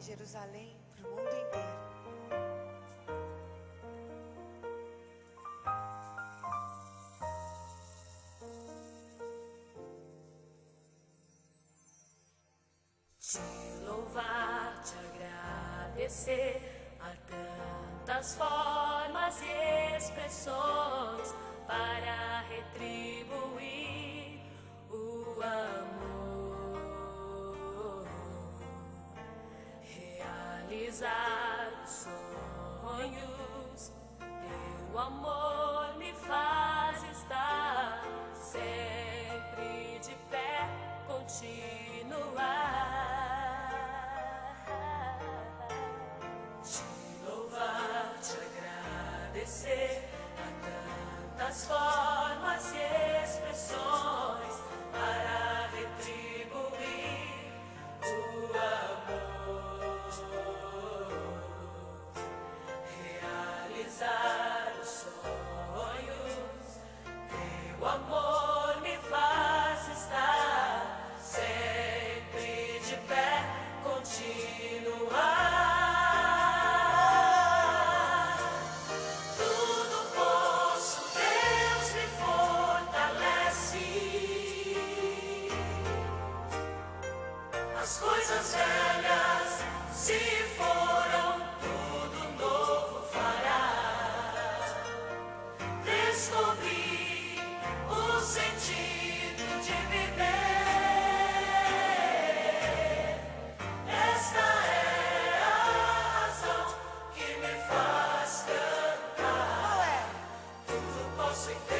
em Jerusalém, para o mundo inteiro. Te louvar, te agradecer a tantas formas e expressões para retribuir amor me faz estar sempre de pé, continuar. Te louvar, te agradecer. sing